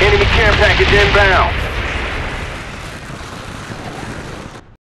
Enemy care package inbound.